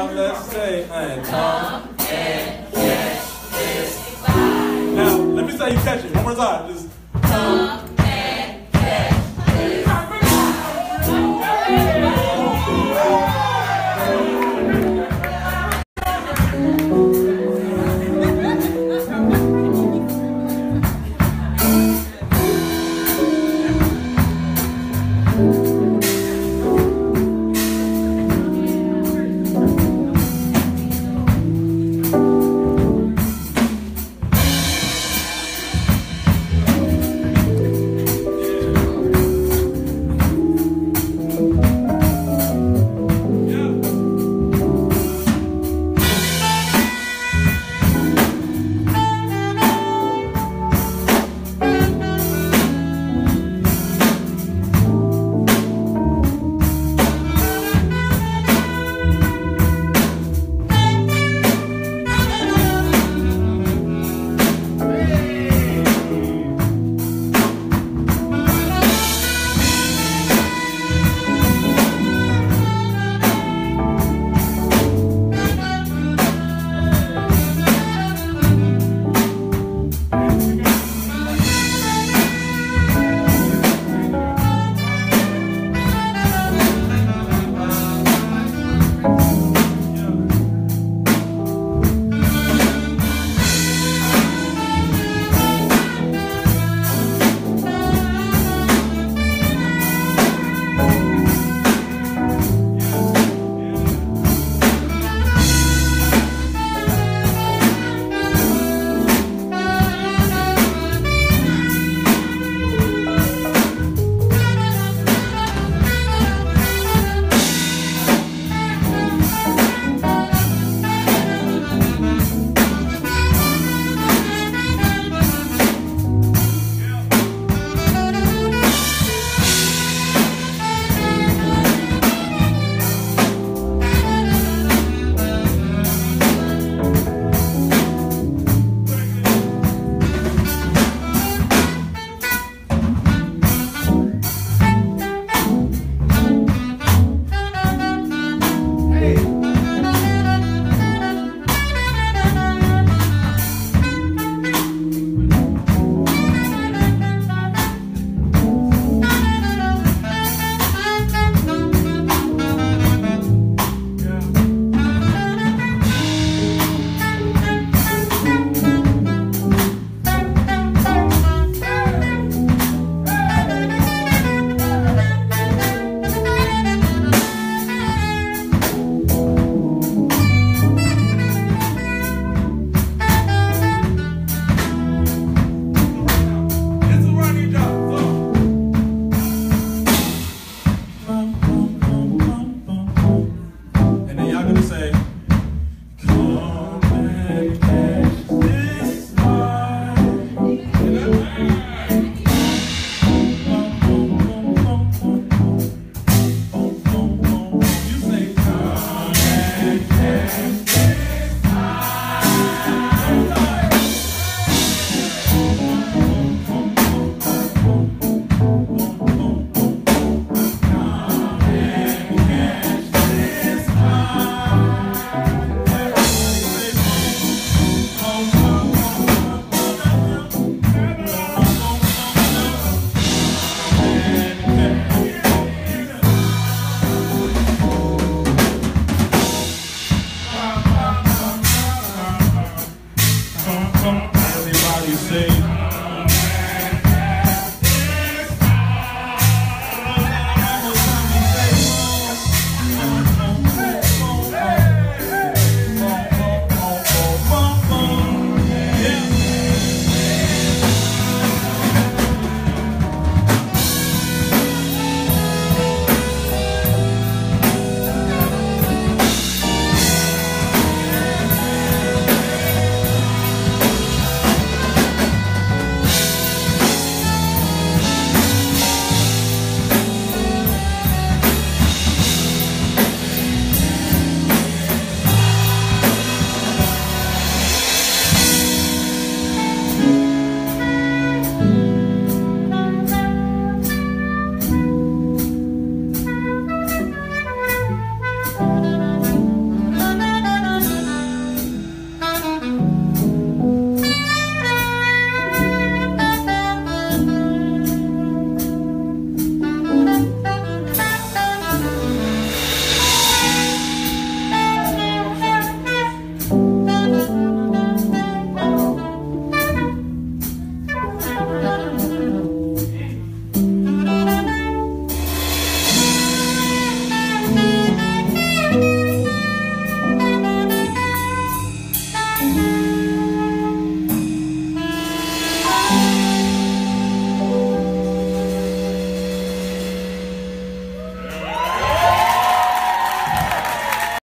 Now let's say, and come and catch this vibe. Now let me say you catch it one more time. Just come